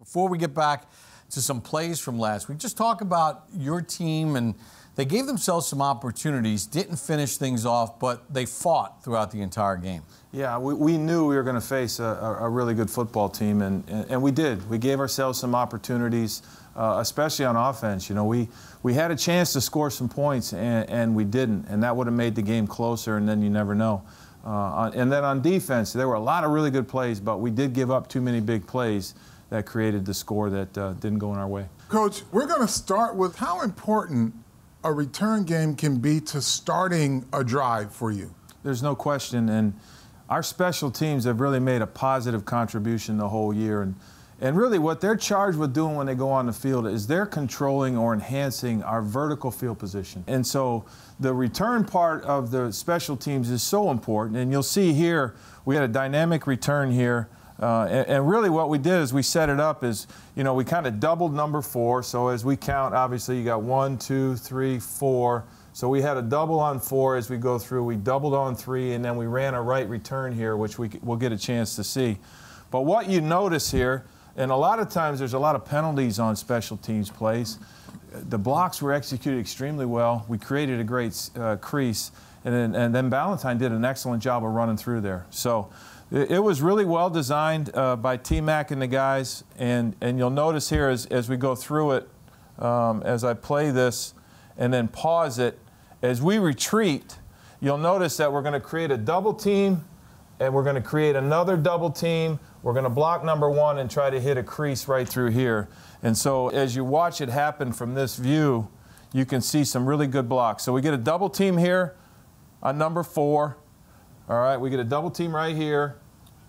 Before we get back to some plays from last week, just talk about your team and they gave themselves some opportunities, didn't finish things off, but they fought throughout the entire game. Yeah, we, we knew we were going to face a, a, really good football team, and, and, we did. We gave ourselves some opportunities, uh, especially on offense. You know, we, we had a chance to score some points, and, and we didn't, and that would have made the game closer, and then you never know. Uh, and then on defense, there were a lot of really good plays, but we did give up too many big plays that created the score that uh, didn't go in our way. Coach, we're going to start with how important a return game can be to starting a drive for you. There's no question, and our special teams have really made a positive contribution the whole year. And, and really, what they're charged with doing when they go on the field is they're controlling or enhancing our vertical field position. And so the return part of the special teams is so important. And you'll see here, we had a dynamic return here uh, and, and, really what we did is we set it up as, you know, we kind of doubled number four. So as we count, obviously you got one, two, three, four. So we had a double on four as we go through. We doubled on three, and then we ran a right return here, which we will get a chance to see. But what you notice here, and a lot of times there's a lot of penalties on special teams plays. The blocks were executed extremely well. We created a great uh, crease, and then, and then Ballentine did an excellent job of running through there. So it was really well designed uh, by T-Mac and the guys, and, and you'll notice here as, as we go through it, um, as I play this and then pause it, as we retreat, you'll notice that we're going to create a double team and we're going to create another double team. We're going to block number one and try to hit a crease right through here. And so as you watch it happen from this view, you can see some really good blocks. So we get a double team here on number four. All right, we get a double team right here.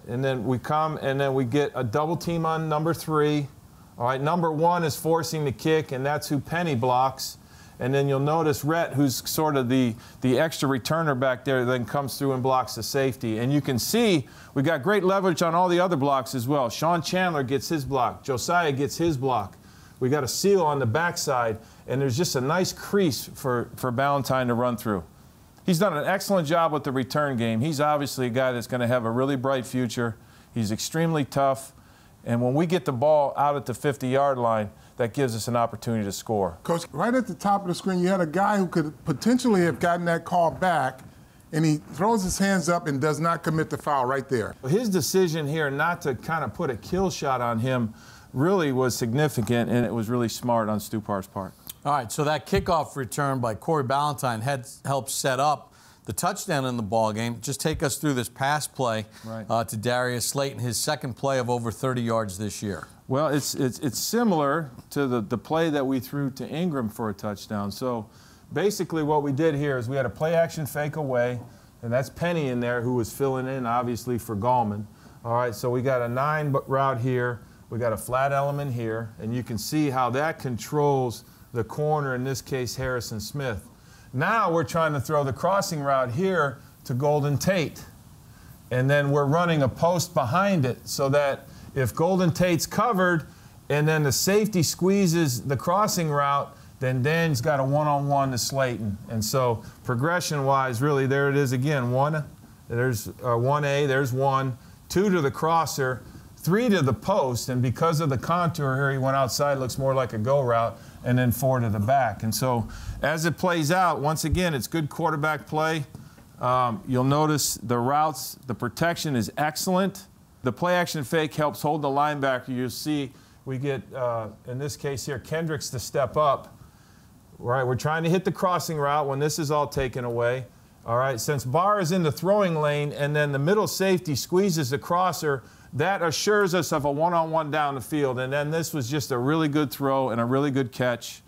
And then we come and then we get a double team on number three. All right, number one is forcing the kick, and that's who Penny blocks. And then you'll notice Rhett, who's sort of the, the extra returner back there, then comes through and blocks the safety. And you can see we've got great leverage on all the other blocks as well. Sean Chandler gets his block. Josiah gets his block. We got a seal on the backside, and there's just a nice crease for, for Ballentine to run through. He's done an excellent job with the return game. He's obviously a guy that's going to have a really bright future. He's extremely tough. And when we get the ball out at the 50 yard line, that gives us an opportunity to score. Coach, right at the top of the screen, you had a guy who could potentially have gotten that call back, and he throws his hands up and does not commit the foul right there. His decision here not to kind of put a kill shot on him really was significant, and it was really smart on Stupar's part. All right, so that kickoff return by Corey Ballentine had helped set up the touchdown in the ball game. Just take us through this pass play right. uh, to Darius Slayton, his second play of over 30 yards this year. Well, it's, it's, it's similar to the, the play that we threw to Engram for a touchdown. So basically what we did here is we had a play action fake away, and that's Penny in there who was filling in, obviously, for Gallman. All right, so we got a nine route here. We got a flat element here, and you can see how that controls – the corner, in this case Harrison Smith. Now we're trying to throw the crossing route here to Golden Tate. And then we're running a post behind it so that if Golden Tate's covered and then the safety squeezes the crossing route, then Dan's got a one-on-one to Slayton. And so progression-wise, really, there it is again. One, there's uh, 1A, there's one. Two to the crosser, three to the post, and because of the contour here, he went outside, looks more like a go route and then four to the back. And so as it plays out, once again, it's good quarterback play. Um, you'll notice the routes, the protection is excellent. The play action fake helps hold the linebacker. You'll see we get, uh, in this case here, Kendricks to step up. Right, we're trying to hit the crossing route when this is all taken away. All right, since Barr is in the throwing lane and then the middle safety squeezes the crosser, that assures us of a one-on-one down the field. And then this was just a really good throw and a really good catch,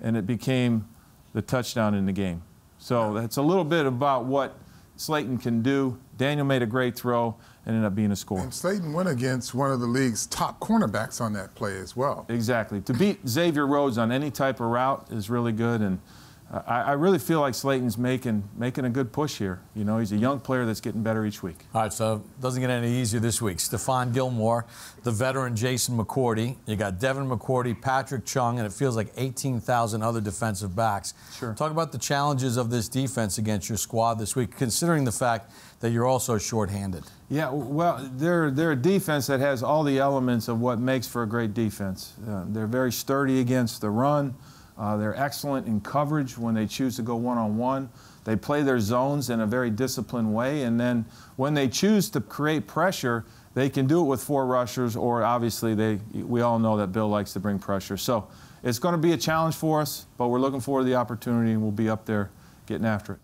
and it became the touchdown in the game. So that's a little bit about what Slayton can do. Daniel made a great throw and ended up being a score. And Slayton went against one of the league's top cornerbacks on that play as well. Exactly. To beat Xavier Rhodes on any type of route is really good, and I, I, really feel like Slayton's making making a good push here. You know, he's a young player that's getting better each week. All right, so it doesn't get any easier this week. Stephon Gilmore, the veteran Jason McCourty. You got Devin McCourty, Patrick Chung, and it feels like 18,000 other defensive backs. Sure. Talk about the challenges of this defense against your squad this week, considering the fact that you're also shorthanded. Yeah, well, they're, they're a defense that has all the elements of what makes for a great defense. Uh, they're very sturdy against the run. Uh, they're excellent in coverage when they choose to go one on one. They play their zones in a very disciplined way, and then when they choose to create pressure, they can do it with four rushers, or obviously they. We all know that Bill likes to bring pressure, so it's going to be a challenge for us. But we're looking forward to the opportunity, and we'll be up there getting after it.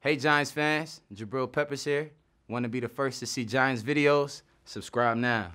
Hey Giants fans, Jabril Peppers here. Want to be the first to see Giants videos? Subscribe now.